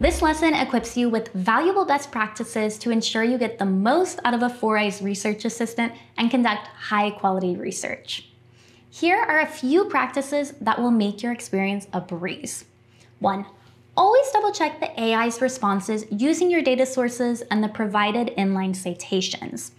This lesson equips you with valuable best practices to ensure you get the most out of Afforai's research assistant and conduct high quality research. Here are a few practices that will make your experience a breeze. One, always double check the AI's responses using your data sources and the provided inline citations.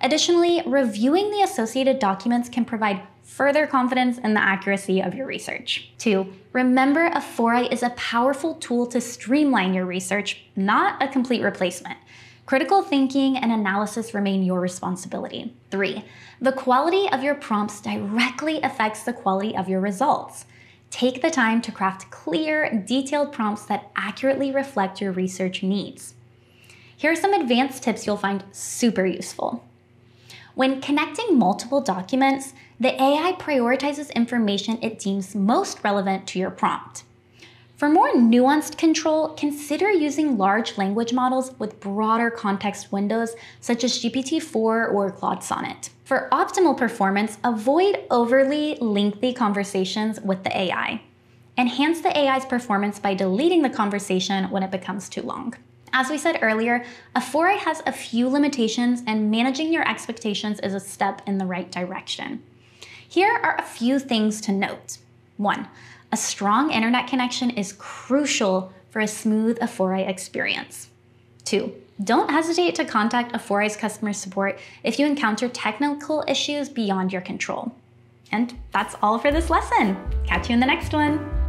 Additionally, reviewing the associated documents can provide further confidence in the accuracy of your research. Two, remember Afforai is a powerful tool to streamline your research, not a complete replacement. Critical thinking and analysis remain your responsibility. Three, the quality of your prompts directly affects the quality of your results. Take the time to craft clear, detailed prompts that accurately reflect your research needs. Here are some advanced tips you'll find super useful. When connecting multiple documents, the AI prioritizes information it deems most relevant to your prompt. For more nuanced control, consider using large language models with broader context windows such as GPT-4 or Claude Sonnet. For optimal performance, avoid overly lengthy conversations with the AI. Enhance the AI's performance by deleting the conversation when it becomes too long. As we said earlier, Afforai has a few limitations and managing your expectations is a step in the right direction. Here are a few things to note. One, a strong internet connection is crucial for a smooth Afforai experience. Two, don't hesitate to contact Afforai's customer support if you encounter technical issues beyond your control. And that's all for this lesson. Catch you in the next one.